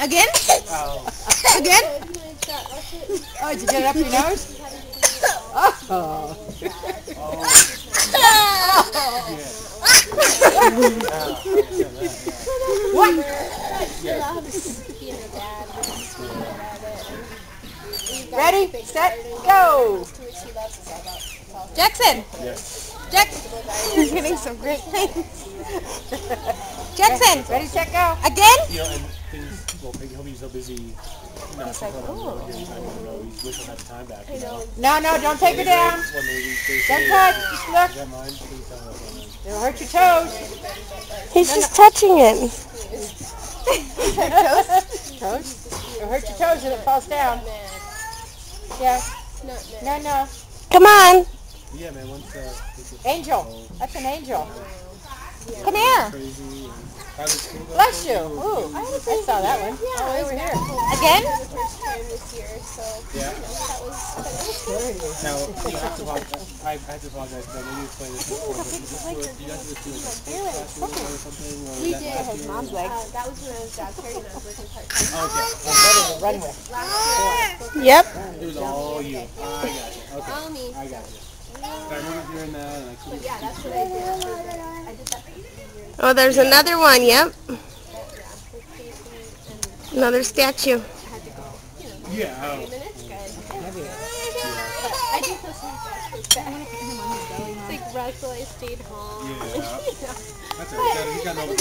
Again? Oh. Again? Oh, did you get it up your nose? Oh. Oh. Ready, set, go. Jackson! Yes. Jackson! He's getting some great things. Jackson! Ready, set, go. Again? You know, and things, well, he'll be so busy. Not He's like, to put on "Ooh." the time, he's wishing had the time back, you know. No, no, don't take her down. Well, maybe they Don't touch, just look. Is that mine? Please uh, tell me that's mine. It'll hurt your toes. He's just touching it. Toes? It'll hurt your toes if it falls down. Yeah. No, no. Come on. Yeah, man, once, uh, it's just Angel. That's an angel. Come here. crazy and how did school go? Bless you. Ooh, I saw that one. Yeah, Oh, over here. Again? the first time this year, so Yeah. that was that was Now, you have to apologize. I have to apologize because I know you explained this before, but is this what you guys just do like a sports classroom or something? Or We did. last year? Mom's legs. uh, that was when I was job carrying and I was working part time. Okay. Better to run. Last year, Yep. It was all you. I got you. Okay. all me. I got you. I remember hearing that and I couldn't. Yeah, that's what I did. I did that, I did that for eight years. Oh, there's another one. Yep. Yeah, with Casey and Another statue. I had to go. You know, Yeah. Thirty minutes, good. But I do feel so bad. It's like Russell, I stayed home. Yeah. you know. That's it.